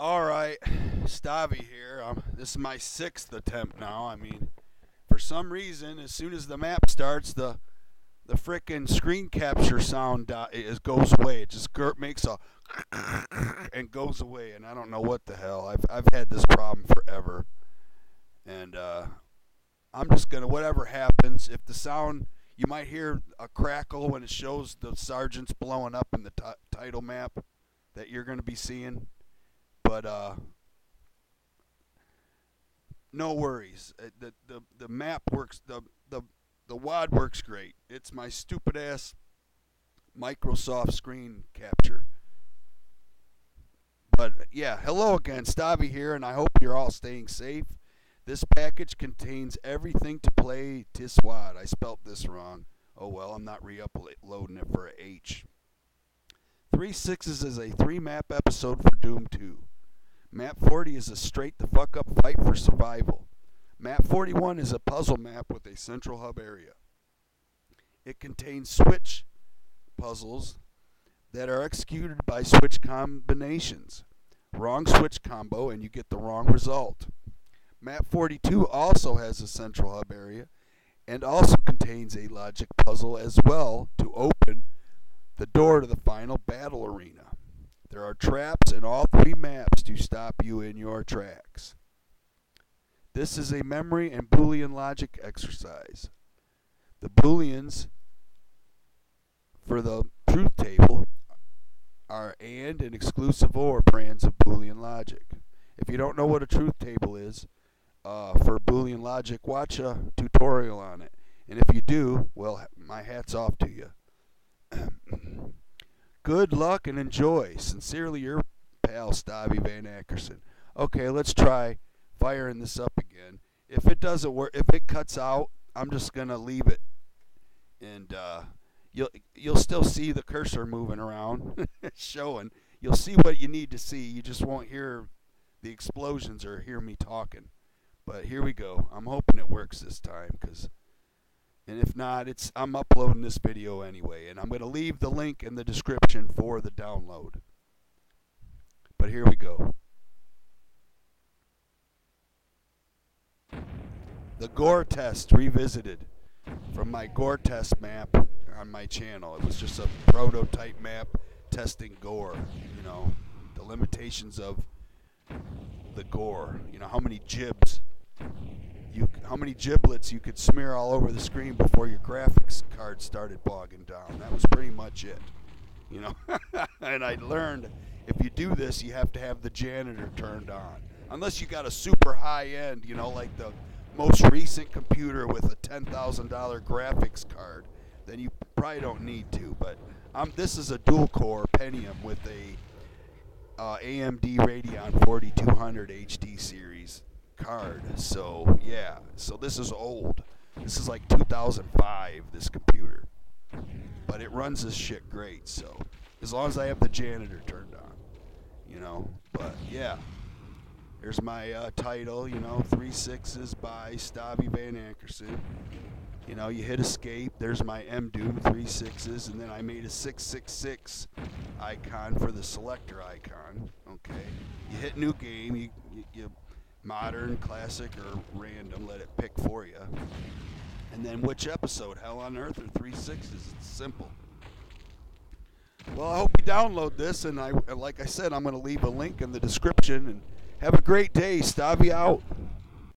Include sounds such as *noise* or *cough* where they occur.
All right, Stavi here. Um, this is my sixth attempt now. I mean, for some reason, as soon as the map starts, the the frickin' screen capture sound di- is goes away. It just makes a *coughs* and goes away, and I don't know what the hell. I've I've had this problem forever, and uh, I'm just gonna whatever happens. If the sound you might hear a crackle when it shows the sergeants blowing up in the ti title map that you're gonna be seeing but uh, no worries. Uh, The, the the map works. The the the WAD works great. It's my stupid ass Microsoft screen capture. But yeah, hello again, Stavi here, and I hope you're all staying safe. This package contains everything to play Tiswad. I spelt this wrong. Oh well, I'm not re-uploading it for a H. Three Sixes is a three map episode for Doom 2. Map 40 is a straight the fuck up fight for survival. Map 41 is a puzzle map with a central hub area. It contains switch puzzles that are executed by switch combinations. Wrong switch combo and you get the wrong result. Map 42 also has a central hub area and also contains a logic puzzle as well to open the door to the final battle arena. There are traps in all three maps to stop you in your tracks. This is a memory and Boolean logic exercise. The Booleans for the truth table are AND and exclusive OR brands of Boolean logic. If you don't know what a truth table is uh, for Boolean logic, watch a tutorial on it. And if you do, well, my hat's off to you. *clears throat* Good luck and enjoy. Sincerely, your pal, Stavi Van Ackerson. Okay, let's try firing this up again. If it doesn't work, if it cuts out, I'm just gonna leave it, and uh, you'll you'll still see the cursor moving around, *laughs* showing. You'll see what you need to see. You just won't hear the explosions or hear me talking. But here we go. I'm hoping it works this time, cause. And if not, it's I'm uploading this video anyway, and I'm going to leave the link in the description for the download. But here we go. The Gore test revisited from my Gore test map on my channel. It was just a prototype map testing Gore, you know, the limitations of the Gore, you know, how many gibs how many giblets you could smear all over the screen before your graphics card started bogging down. That was pretty much it, you know. *laughs* and I learned if you do this, you have to have the janitor turned on, unless you got a super high end, you know, like the most recent computer with a ten thousand dollar graphics card. Then you probably don't need to. But um, this is a dual core Pentium with a uh, AMD Radeon 4200 HD series So yeah, so this is old. This is like 2005. This computer, but it runs this shit great. So as long as I have the janitor turned on, you know. But yeah, there's my uh, title. You know, three sixes by Stavi Van Ackerson. You know, you hit escape. There's my M Doom three sixes, and then I made a six six six icon for the selector icon. Okay, you hit new game. You, you, you modern, classic, or random. Let it pick for you. And then which episode, Hell on Earth or Three Sixes? It's simple. Well, I hope you download this, and I, like I said, I'm going to leave a link in the description. And have a great day. Stavi out.